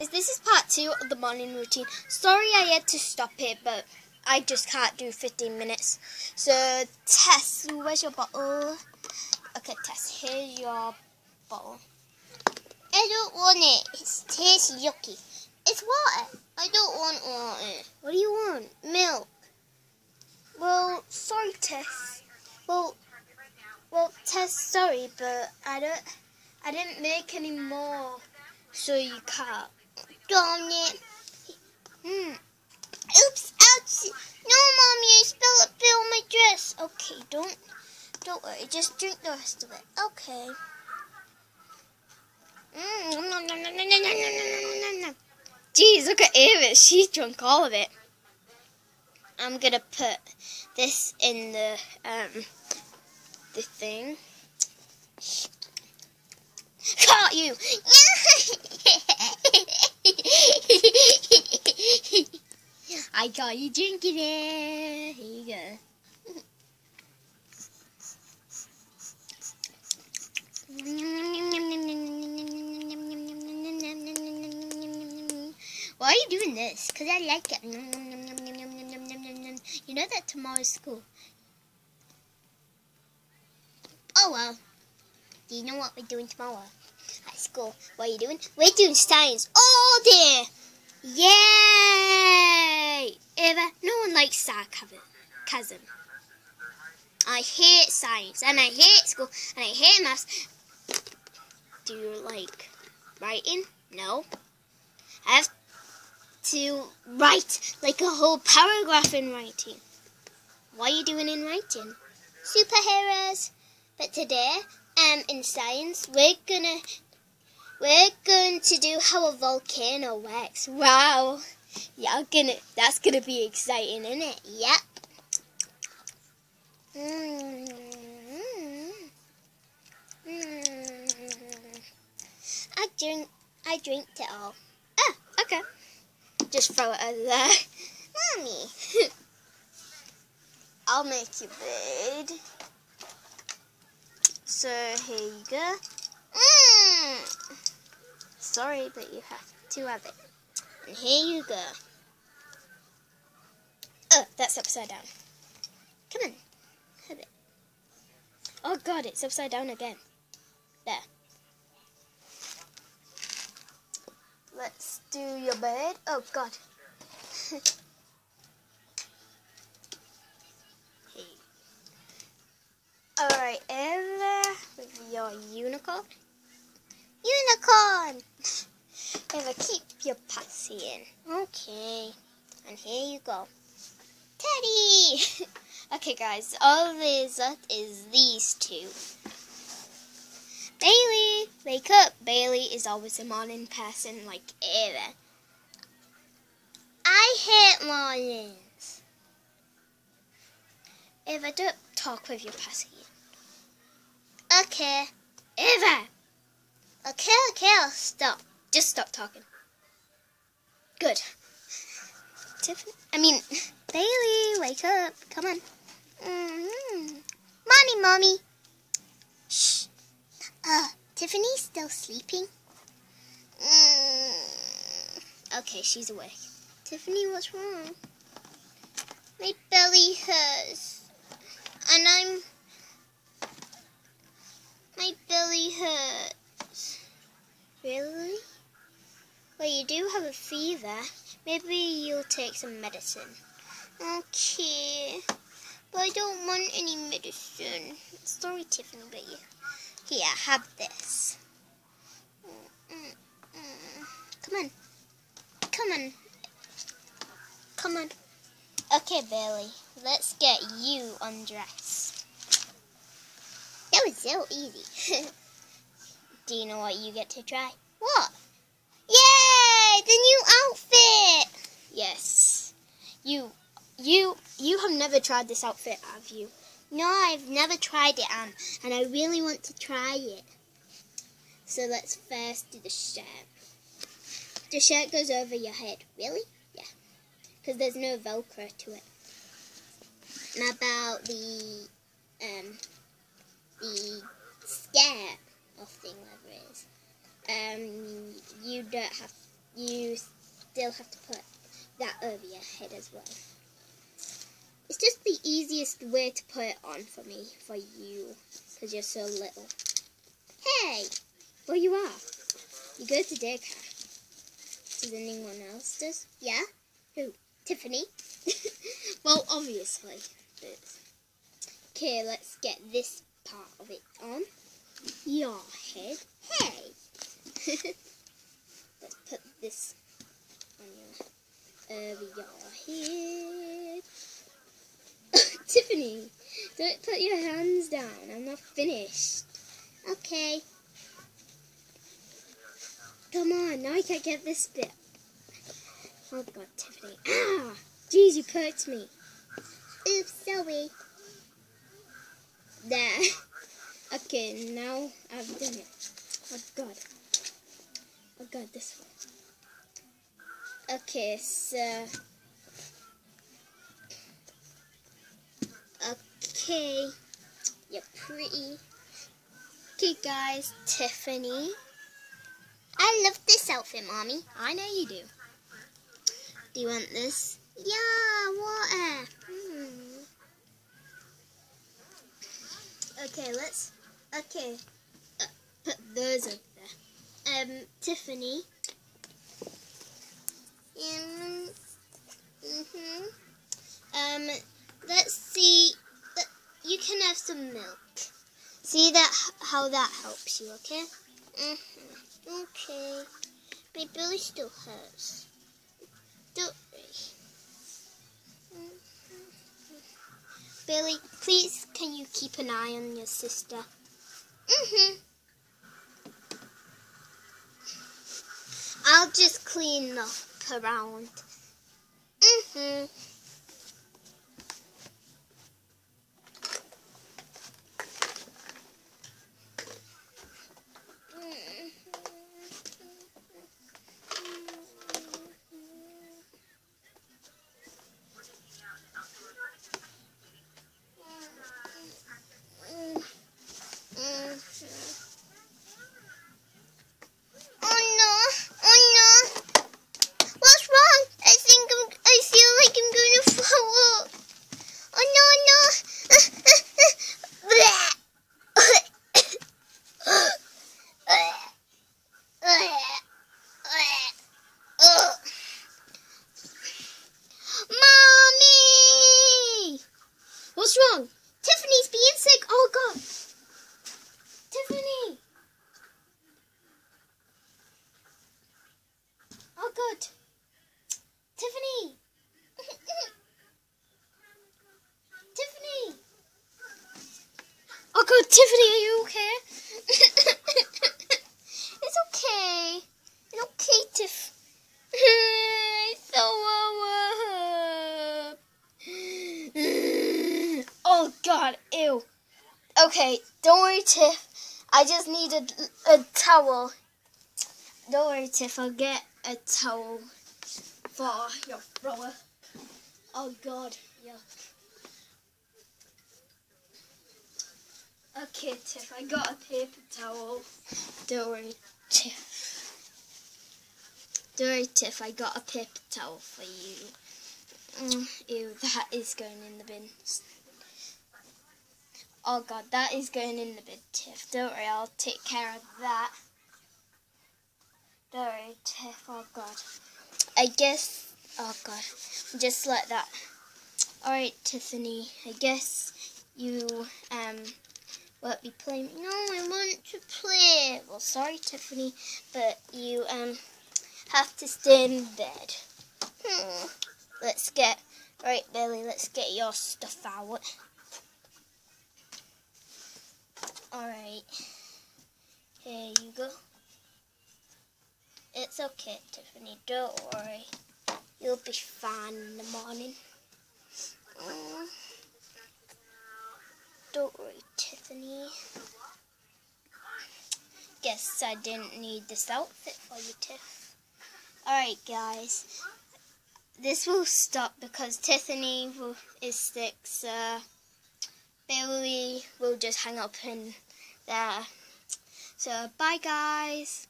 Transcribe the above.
This is part two of the morning routine. Sorry I had to stop it, but I just can't do 15 minutes. So, Tess, where's your bottle? Okay, Tess, here's your bottle. I don't want it. It tastes yucky. It's water. I don't want water. What do you want? Milk. Well, sorry, Tess. Well, well, Tess, sorry, but I don't, I didn't make any more, so you can't. Don't it? Hmm. Oops, ouch. No, Mommy, I spilled it. bit on my dress. Okay, don't, don't worry. Just drink the rest of it. Okay. Hmm. Jeez, look at Ava. She's drunk all of it. I'm going to put this in the, um, the thing. Caught you! Yeah! I got you drinking it. Here you go. Why are you doing this? Because I like it. You know that tomorrow's school. Oh well. Do you know what we're doing tomorrow school? What are you doing? We're doing science all day. Yay! Eva, no one likes sarcasm. I hate science and I hate school and I hate maths. Do you like writing? No. I have to write like a whole paragraph in writing. What are you doing in writing? Superheroes. But today, um, in science, we're gonna we're going to do how a volcano works. Wow. Yeah, gonna that's gonna be exciting, isn't it? Yep. Mm. Mm. I drink I drink it all. Ah, okay. Just throw it over there. Mommy. I'll make you bed. So here you go. Sorry, but you have to have it. And here you go. Oh, that's upside down. Come on. Have it. Oh god, it's upside down again. There. Let's do your bed. Oh god. Hey. Alright, with your unicorn. Unicorn. Eva, keep your pussy in. Okay. And here you go. Teddy! okay, guys, all there's left is these two. Bailey! Wake up! Bailey is always a morning person like ever. I hate mornings. Eva, don't talk with your pussy. Okay. Eva! Okay, okay, I'll stop. Just stop talking. Good. Tiffany, I mean, Bailey, wake up. Come on. Mm-hmm. Mommy, mommy. Shh. Uh, Tiffany's still sleeping. Mm. Okay, she's awake. Tiffany, what's wrong? My belly hurts. And I'm... My belly hurts. Really? Well, you do have a fever. Maybe you'll take some medicine. Okay. But I don't want any medicine. Sorry, Tiffany, but you... Here, have this. Come on. Come on. Come on. Okay, Bailey. Let's get you undressed. That was so easy. Do you know what you get to try? What? The new outfit! Yes. You you you have never tried this outfit, have you? No, I've never tried it, Anne, and I really want to try it. So let's first do the shirt. The shirt goes over your head. Really? Yeah. Because there's no Velcro to it. And about the um the skirt or thing whatever it is. Um you don't have you still have to put that over your head as well. It's just the easiest way to put it on for me, for you, because you're so little. Hey, well you are. You go to daycare. Does anyone else does? Yeah? Who? Tiffany? well, obviously. Okay, let's get this part of it on. Your head. Hey! let's put this on your, over your head. Tiffany, don't put your hands down. I'm not finished. Okay. Come on, now I can't get this bit. Oh god, Tiffany. Ah! Jeez, you poked me. Oops, sorry. There. Okay, now I've done it. Oh god. Oh got this one. Okay, so... Okay. You're pretty. Okay, guys, Tiffany. I love this outfit, Mommy. I know you do. Do you want this? Yeah, water. Hmm. Okay, let's. Okay, uh, put those up. Um, Tiffany. Um, mhm. Um, let's see. Uh, you can have some milk. See that how that helps you, okay? Mhm. Okay. My belly still hurts. Don't worry. Billy, please, can you keep an eye on your sister? Mhm. I'll just clean up around. Mhm. Oh no! Oh no! What's wrong? I think I'm, I feel like I'm going to fall off. Oh no, no! Mommy! What's wrong? Tiffany's being sick. Oh God, Tiffany. Oh God, Tiffany. Tiffany. Tiffany, are you okay? it's okay. It's okay, Tiff. so uh, Oh God, ew. Okay, don't worry, Tiff. I just need a, a towel. Don't worry, Tiff. I'll get a towel for your thrower. Oh God, Okay, Tiff. I got a paper towel. Don't worry, Tiff. Don't worry, Tiff. I got a paper towel for you. Mm, ew, that is going in the bin. Oh god, that is going in the bin, Tiff. Don't worry, I'll take care of that. Don't worry, Tiff. Oh god. I guess. Oh god. Just like that. Alright, Tiffany. I guess you um won't be playing. No, I want to play. Well, sorry, Tiffany, but you um have to stay in bed. Hmm. Let's get right, Billy. Let's get your stuff out. All right. Here you go. It's okay, Tiffany. Don't worry. You'll be fine in the morning. Mm. Don't worry, Tiffany. Guess I didn't need this outfit for you, Tiff. Alright, guys. This will stop because Tiffany will, is sick, so Billy will just hang up in there. So, bye, guys.